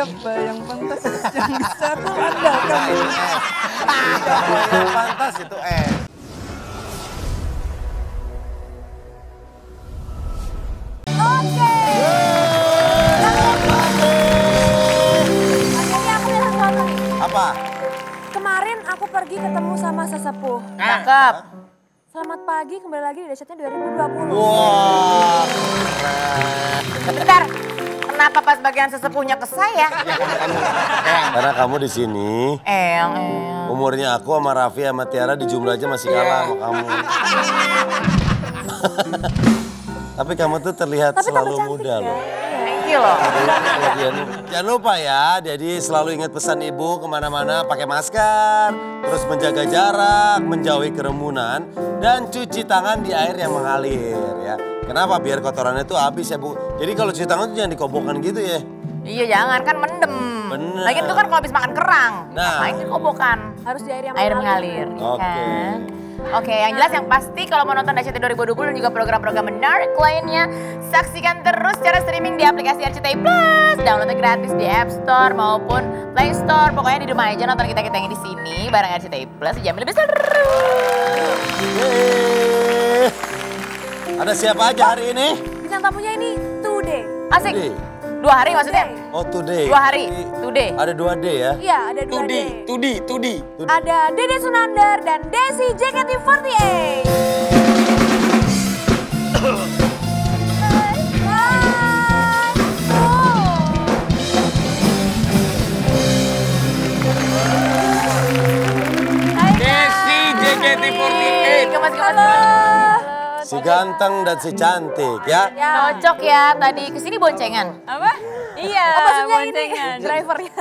Siapa yang pantas yang bisa mengandalkan Siapa yang pantas itu eh. Oke. Akhirnya aku. Apa? Kemarin aku pergi ketemu sama sesepuh. Cakep. Selamat pagi, kembali lagi di Dahsyatnya 2020. Wah. Bentar, kenapa pas bagian sesepuhnya ke saya? Karena kamu di sini, Eyang, eyang. umurnya aku sama Raffi sama Tiara di jumlah aja masih kalah sama kamu. Tapi kamu tuh terlihat Tapi selalu muda ya. loh. You loh. Jangan, lupa ya, jadi selalu ingat pesan ibu ke mana-mana pakai masker, terus menjaga jarak, menjauhi kerumunan, dan cuci tangan di air yang mengalir ya. Kenapa? Biar kotorannya itu habis ya bu. Jadi kalau cuci tangan tuh jangan dikobokan gitu ya. Iya jangan kan mendem. Bener. Lagi itu kan kalau habis makan kerang. Nah. Ngapain dikobokan? Harus di air yang Air mengalir. iya Oke. kan? Oke, yang jelas yang pasti kalau mau nonton Dahsyat 2020 dan juga program-program menarik lainnya, saksikan terus secara streaming di aplikasi RCTI Plus. Downloadnya gratis di App Store maupun Play Store. Pokoknya di rumah aja nonton kita-kita yang di sini bareng RCTI Plus dijamin lebih seru. Yeay. Ada siapa aja hari ini? Bintang tamunya ini Today. Asik. Today. Dua hari maksudnya? Oh today. Dua hari. Today. Ada dua D ya? Iya, ada dua D. Tudi, tudi. Ada Dede Sunandar dan Desi JKT48. Ganteng dan si cantik ya. Ya. Cocok ya tadi ke sini boncengan. Apa? Iya, Oh, maksudnya ini boncengan. drivernya.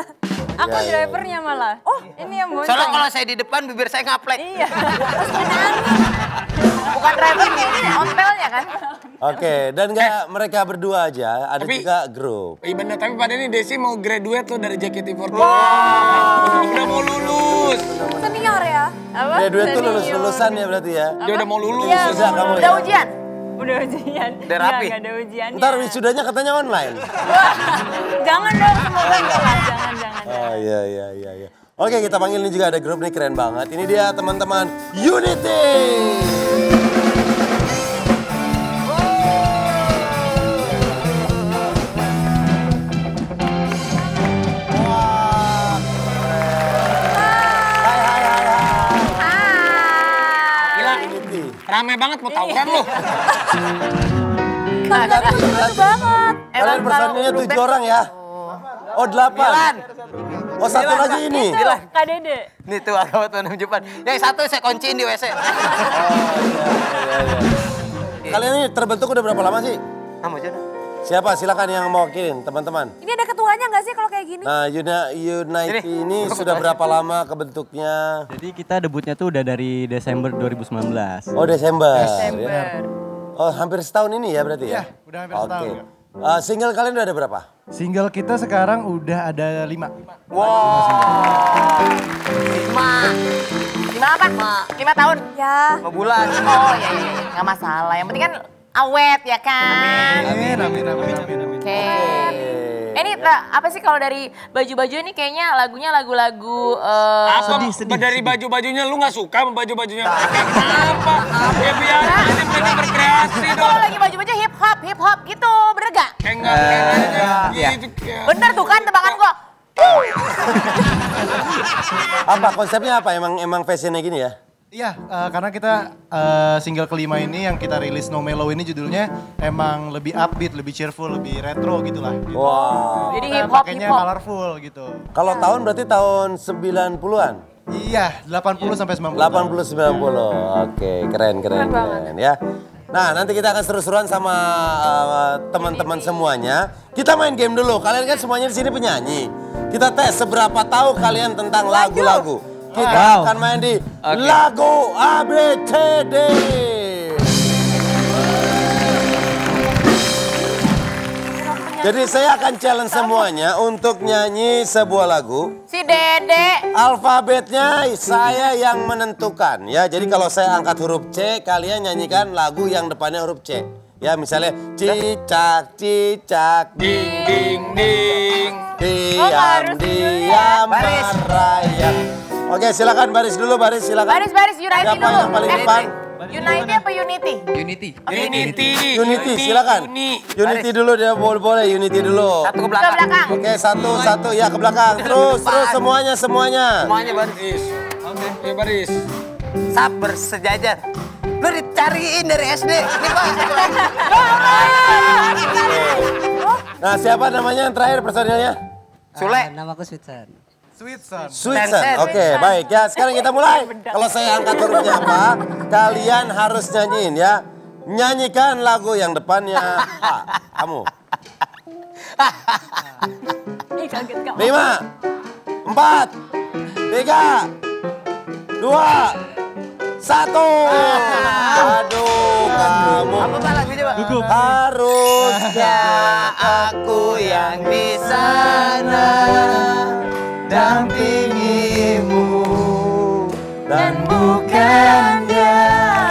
Aku Ya, ya, ya. drivernya malah. Oh, ini yang bonceng. Soalnya kalau saya di depan bibir saya ngaplek. Iya. Bukan drivernya ini ontelnya kan? Oke, dan nggak mereka berdua aja, ada Tapi- juga grup. Iya bener, tapi pada ini Desi mau graduate loh dari JKT48. Udah mau lulus. Senior ya. Apa? Graduate tuh Senior. lulus-lulusan ya berarti ya. Dia udah mau lulus. Iya, Sudah kamu Udah ya. ujian? Udah ujian. Udah rapi? Nggak, nggak ada ujian. Ntar wisudanya katanya online. Jangan dong, semoga enggak lah. Jangan, jangan. Oh iya iya iya iya. Oke kita panggil ini juga ada grup nih keren banget. Ini dia teman-teman Unity. Wah, keren. Hai hai hai hai. Gila, Unity. rame banget mau tawuran. Tapi tadi lucu banget. Kalian personilnya tujuh orang ya? Oh delapan. Oh satu lagi ini. Kak Dede. Nih tuh agak tuh depan. Yang satu saya kunciin di WC. Oh iya iya iya. Kalian ini terbentuk udah berapa lama sih? Kamu aja. Siapa? Silakan yang mau wakilin teman-teman. Ini ada ketuanya nggak sih kalau kayak gini? Nah, Una, Unite Ini. ini sudah berapa lama kebentuknya? Jadi kita debutnya tuh udah dari Desember 2019. Oh, Desember. Desember. ya. Oh, hampir setahun ini ya berarti ya? Iya, udah hampir Oke. setahun. Eh, single kalian udah ada berapa? Single kita sekarang udah ada lima. Lima. Lima apa? Lima tahun? Ya. Lima bulan. Oh iya iya iya. Nggak masalah. Yang penting kan awet ya kan? Amin, amin, amin, amin, amin. Oke. Eh, Ini ta- apa sih kalau dari baju-baju ini kayaknya lagunya lagu-lagu eh, Apa dari baju-bajunya lu nggak suka sama baju-bajunya? Kenapa? Ya biar aja mereka berkreasi kalau dong. lagi baju-baju hip hop hip hop gitu bener gak? Kayak nggak gitu. kayak. Bener tuh kan tebakan gua. Apa konsepnya apa? Emang emang fashionnya gini ya? Iya, eh, karena kita eh, single kelima ini yang kita rilis No Mellow ini judulnya emang lebih upbeat, lebih cheerful, lebih retro gitu lah. Gitu. Wow. Jadi hip hop hip hop. colorful gitu. Kalau tahun berarti tahun 90-an? Iya, 80 sampai 90. 80 90. Oke, keren keren keren ya. Nah, nanti kita akan seru-seruan sama uh, teman-teman semuanya. Kita main game dulu. Kalian kan semuanya di sini penyanyi. Kita tes seberapa tahu kalian tentang lagu-lagu. Kita akan main di lagu ABCD. Jadi saya akan challenge semuanya untuk nyanyi sebuah lagu. Si Dede. Alfabetnya saya yang menentukan ya. Jadi kalau saya angkat huruf C, kalian nyanyikan lagu yang depannya huruf C. Ya misalnya cicak cicak Ding ding ding. diam diam merayap. Oke silakan baris dulu baris silakan. Baris, baris, Unity Siapa dulu. yang paling Eh, depan? Unity apa Unity? Unity. Unity. Unity silakan. Uni. Unity dulu dia boleh boleh Unity dulu. Satu ke Ke belakang. belakang. Oke satu satu ya ke belakang terus terus semuanya semuanya. Semuanya baris. Oke. Ya baris. Sabar sejajar. Lu dicariin dari SD. Ini Pak. Nah siapa namanya yang terakhir personilnya? Sule. Namaku Sweetsan. Tencent. Oke, baik ya. Sekarang kita mulai. Kalau saya angkat hurufnya apa, kalian harus nyanyiin ya. Nyanyikan lagu yang depannya A. Kamu. Lima, empat, tiga, dua, satu. Aduh, kamu. Apa Pak lagunya Pak? Harusnya Aku yang di sana dan bukannya.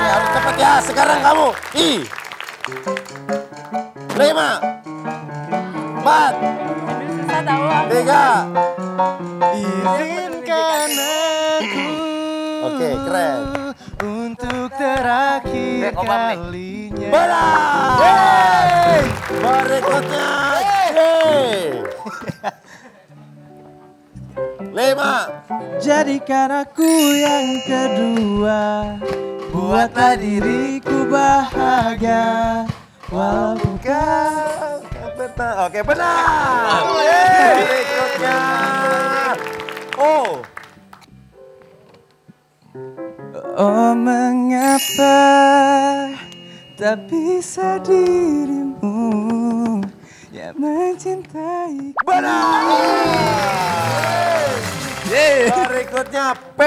Harus cepat ya, sekarang kamu. I. Lima. Empat. Tiga. Izinkan aku Oke, keren. untuk terakhir Eh, kalinya. Benar. Berikutnya J. Lima. Jadikan aku yang kedua Buatlah diriku bahagia Walaupun kau Benar. Oke, benar. Berikutnya. Oh. Oh mengapa Tak bisa dirimu Yang mencintai Benar. Berikutnya P.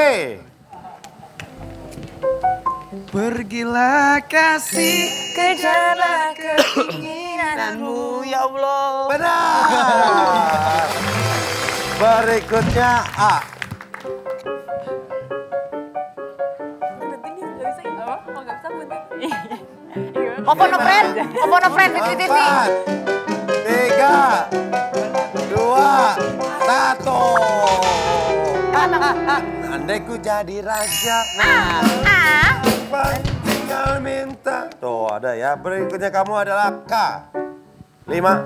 Pergilah kasih Kejarlah keinginanmu. ya Allah. Benar. Berikutnya A. Oh. Opo no friend, Opo no friend, fifty. Empat, tiga, dua, satu. Andai ku jadi raja, Ah, tinggal minta. Tuh ada ya. Berikutnya kamu adalah K. Lima,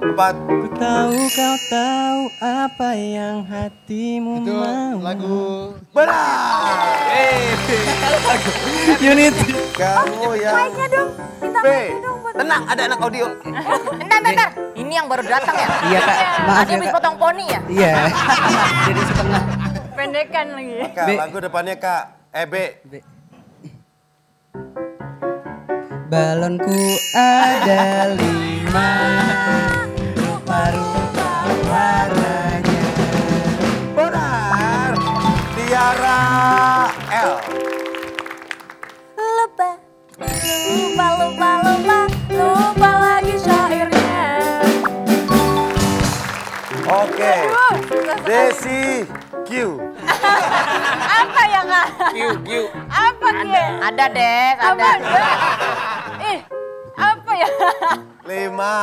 empat, Ku tahu kau tahu apa yang hatimu Itu mau lagu benar. Unity Kamu yang Mic-nya dong, minta B. mic-nya dong buat Tenang, ada anak audio. entar, entar, entar. Ini yang baru datang ya? Iya kak, maaf ya habis kak potong poni ya? Iya, jadi setengah Pendekan lagi. K. B. Lagu depannya K. Eh B. Balonku ada lima Rupa-rupa warnanya Benar. Tiara L. Desi Q. Apa ya kak? Q Q. Apa Ki? Ada deh, Apa? ada. Ih, apa ya? Lima.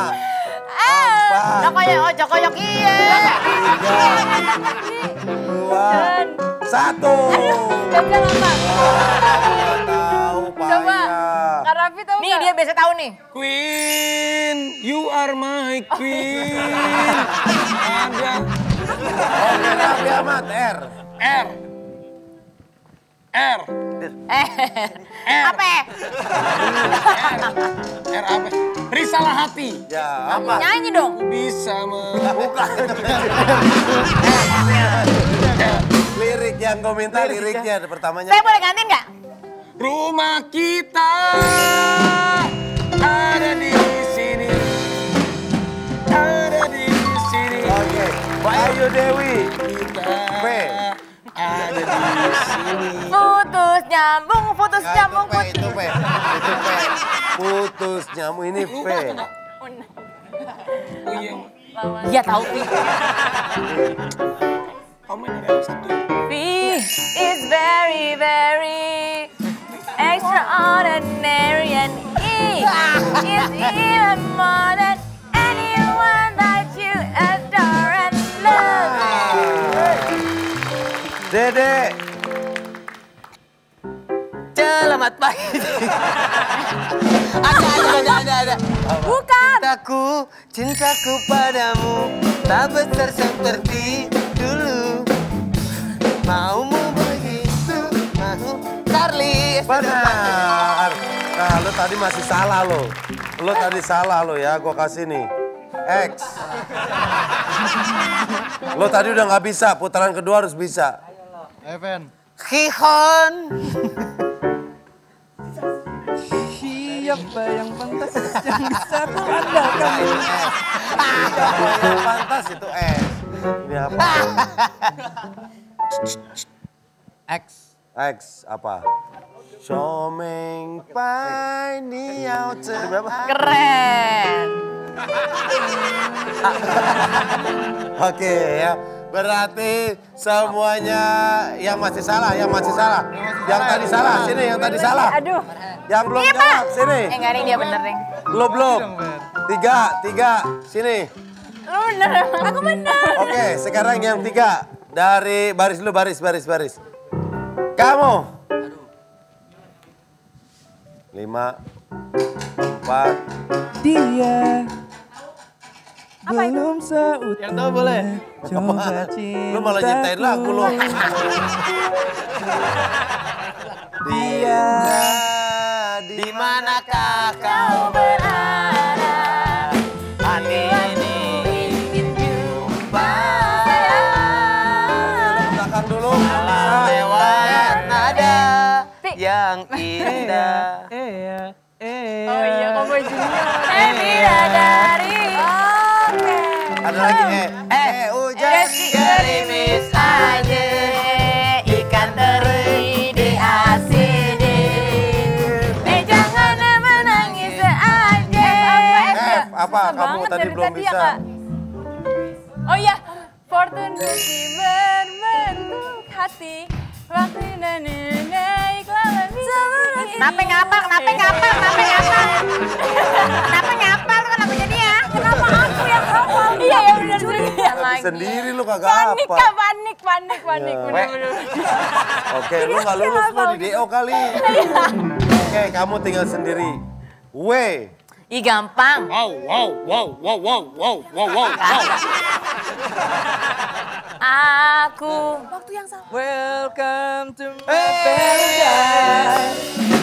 Nah Empat. kayak ojok koyok iya. Tiga. Dua. Satu. Gak bisa lama. Tahu Coba. payah. Kak Raffi tau Nih nggak? dia biasa tahu nih. Queen, you are my queen. Ada Oke, Raffi Ahmad R. R. R. Eh, apa? ya? R apa? Risalah hati. Ya, apa? Nyanyi dong. Bisa me... Lirik yang kau minta liriknya pertamanya. Saya boleh gantiin nggak? Rumah kita ada di Bayu Dewi. Kita P. ada di sini. Putus nyambung, putus Ya, itu nyambung, P, putus. itu P. Itu P. Putus nyamuk ini P. Oh iya. Iya tahu Pi. Kamu ini ada satu. Pi is very very extraordinary and E is even more than anyone that you adore Dede. Selamat pagi. ada, ada, ada, ada, ada. Bukan. Cintaku, cintaku padamu tak besar seperti dulu. Maumu begitu, mau Carly. Benar. Nah, lo tadi masih salah lo. Lo tadi salah lo ya, gua kasih nih. X. Lo tadi udah nggak bisa, putaran kedua harus bisa. Evan. Kihon. Siapa yang pantas yang disatu anda Siapa yang pantas itu eh. Ini apa? X. X apa? Shoming pai niao Keren. Oke okay, ya. Berarti semuanya yang masih salah, yang masih salah. Yang tadi salah, sini yang tadi salah. Aduh. Yang belum jawab, sini. Eh enggak dia bener nih. Belum, belum. Tiga, tiga, sini. Lu bener. Aku bener. Oke, sekarang yang tiga. Dari baris dulu, baris, baris, baris. Kamu. Lima, empat, Dia belum seutuhnya Yang tahu boleh. Coba cintaku. lu malah nyiptain lagu lu. Dia di Di manakah kau berada? Hati ini ingin jumpa. belakang dulu. Lewat nada yang indah. Apa? Kamu banget tadi dari belum tadi ya, bisa. Kak. Oh iya, Fortune Bukti berbentuk hati. Waktu naik bisa Kenapa ngapa? Kenapa ngapa? Kenapa ngapa? Kenapa ngapa? Lu kenapa jadi ya? Kenapa aku yang hafal? Iya, ya bener bener. lagi. Sendiri lu kagak Panik apa. kak, panik, panik, panik. Ya. Bener bener. Oke, lu nggak lulus lu di DO kali. Oke, kamu tinggal sendiri. W. Ih gampang. Wow, wow, wow, wow, wow, wow, wow, wow. Aku. Waktu yang sama. Welcome to my hey. paradise.